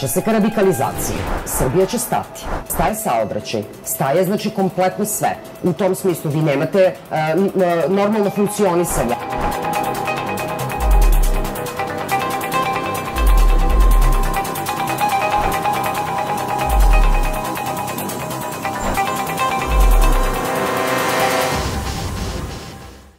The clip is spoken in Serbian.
će se ka radikalizaciji. Srbija će stati. Staje saobraćaj. Staje znači kompletno sve. U tom smislu vi nemate uh, normalno funkcionisanje.